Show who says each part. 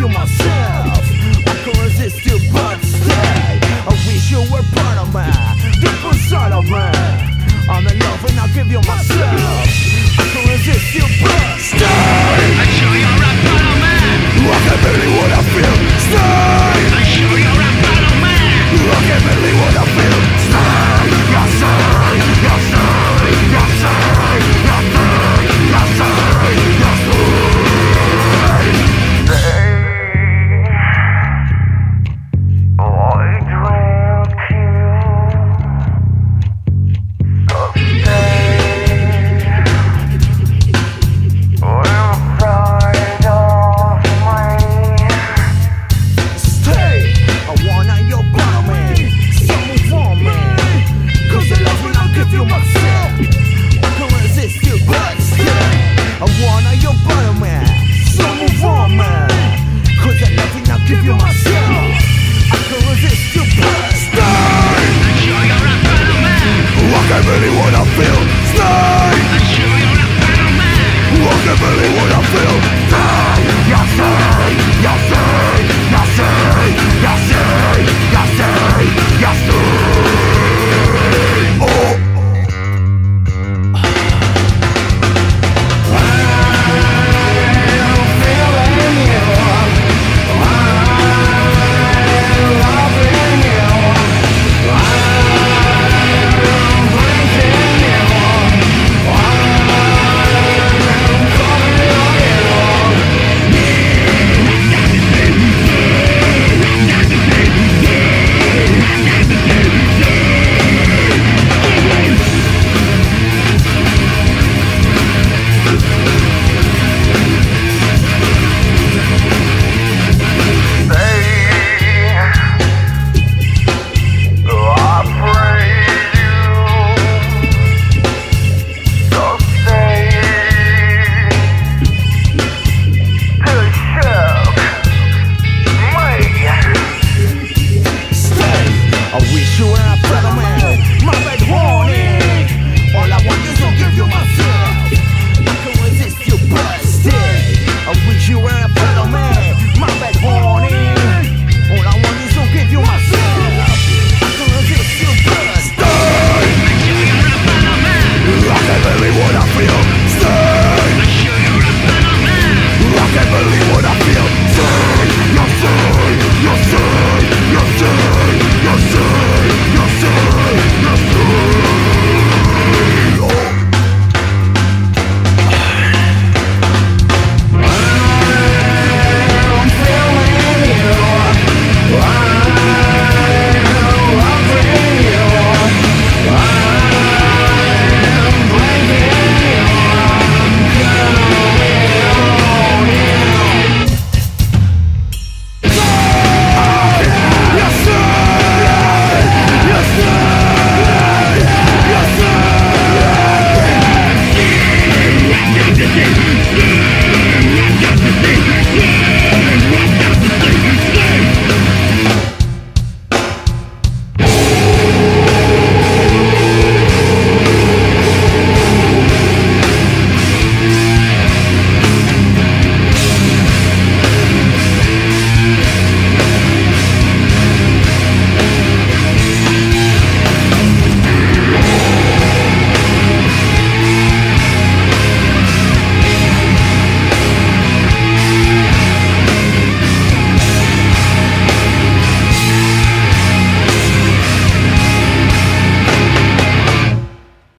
Speaker 1: feel myself. I can resist you. believe what I feel,
Speaker 2: snake!
Speaker 1: I surely wanna
Speaker 2: battle man
Speaker 1: Who can believe what I feel, I fell around. My legs